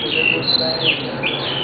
to the good.